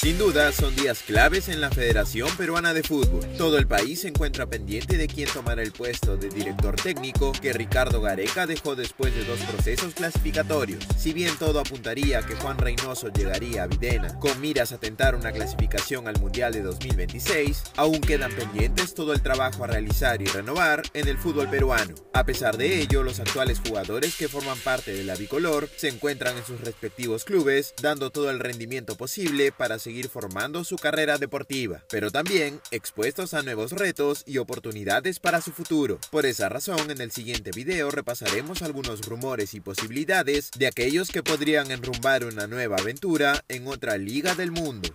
Sin duda, son días claves en la Federación Peruana de Fútbol. Todo el país se encuentra pendiente de quién tomará el puesto de director técnico que Ricardo Gareca dejó después de dos procesos clasificatorios. Si bien todo apuntaría que Juan Reynoso llegaría a Videna con miras a tentar una clasificación al Mundial de 2026, aún quedan pendientes todo el trabajo a realizar y renovar en el fútbol peruano. A pesar de ello, los actuales jugadores que forman parte de la bicolor se encuentran en sus respectivos clubes, dando todo el rendimiento posible para formando su carrera deportiva, pero también expuestos a nuevos retos y oportunidades para su futuro. Por esa razón, en el siguiente video repasaremos algunos rumores y posibilidades de aquellos que podrían enrumbar una nueva aventura en otra liga del mundo.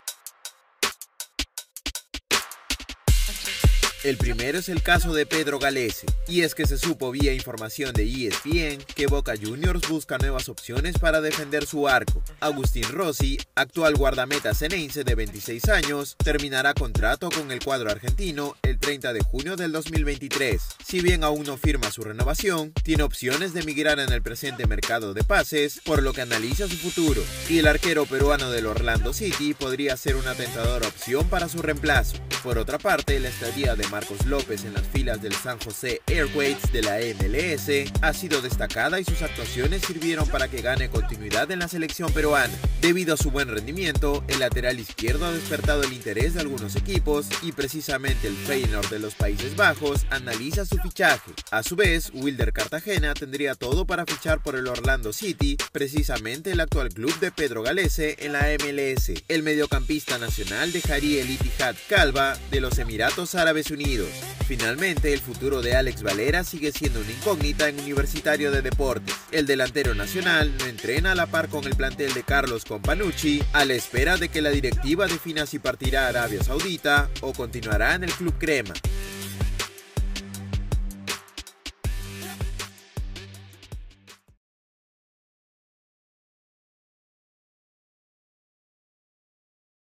El primero es el caso de Pedro Galese, y es que se supo vía información de ESPN que Boca Juniors busca nuevas opciones para defender su arco. Agustín Rossi, actual guardameta cenense de 26 años, terminará contrato con el cuadro argentino el 30 de junio del 2023. Si bien aún no firma su renovación, tiene opciones de migrar en el presente mercado de pases, por lo que analiza su futuro, y el arquero peruano del Orlando City podría ser una tentadora opción para su reemplazo. Por otra parte, la estadía de Marcos López en las filas del San José Airways de la MLS ha sido destacada y sus actuaciones sirvieron para que gane continuidad en la selección peruana. Debido a su buen rendimiento, el lateral izquierdo ha despertado el interés de algunos equipos y precisamente el Feyenoord de los Países Bajos analiza su fichaje. A su vez, Wilder Cartagena tendría todo para fichar por el Orlando City, precisamente el actual club de Pedro Galese en la MLS. El mediocampista nacional dejaría el Itihad Calva de los Emiratos Árabes Finalmente, el futuro de Alex Valera sigue siendo una incógnita en Universitario de Deportes. El delantero nacional no entrena a la par con el plantel de Carlos Companucci a la espera de que la directiva defina si partirá a Arabia Saudita o continuará en el Club Crema.